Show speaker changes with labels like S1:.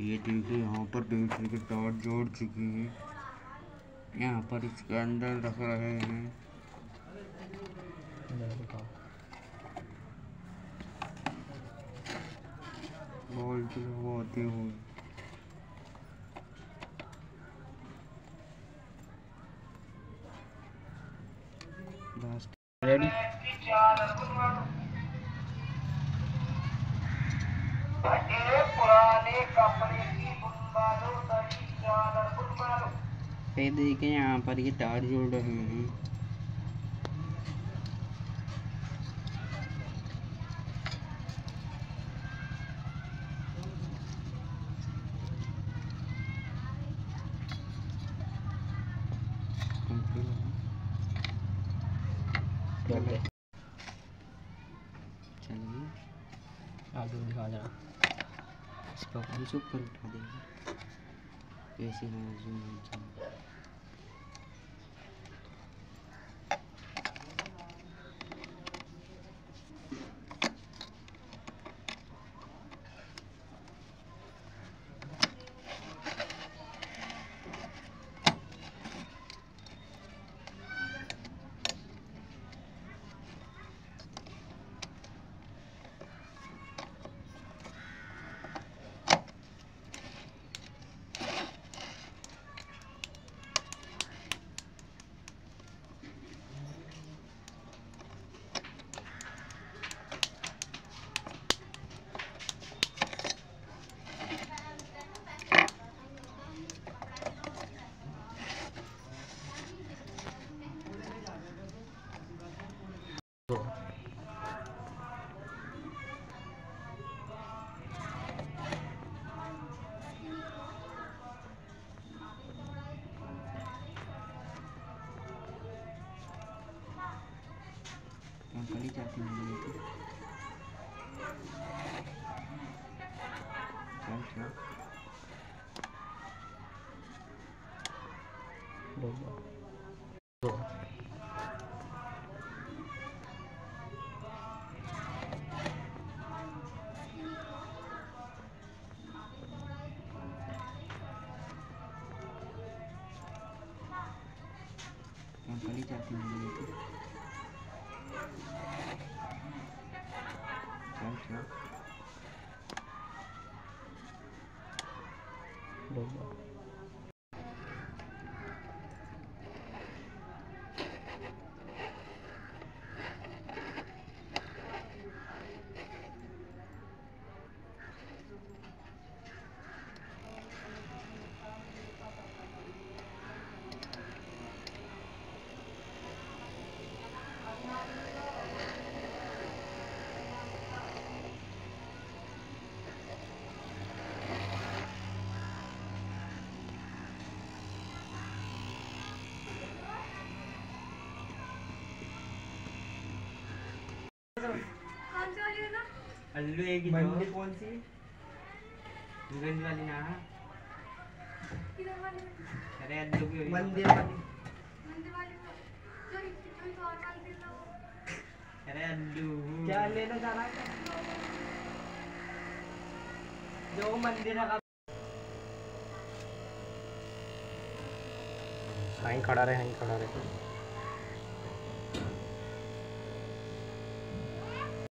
S1: ये देखिए यहाँ पर पेंसिल के तार जोड़ चुकी हैं, यहाँ पर इसके अंदर रख रहे हैं। बॉल हुए। ये देखिए यहाँ पर ये तार जोड़ रहे हैं चलिए
S2: आगे दिखा जरा
S1: इसका ऊपर उठा देंगे 因为现在的运 yang kali jadi itu Thank you. đúng rồi. अल्लू एक ही
S2: मंडी कौन सी
S1: गंज वाली ना अरे अल्लू की
S2: मंदिर वाली
S1: अरे अल्लू
S2: क्या लेना जा रहा है जो मंदिर है
S3: खड़ा रहे कहीं खड़ा रहे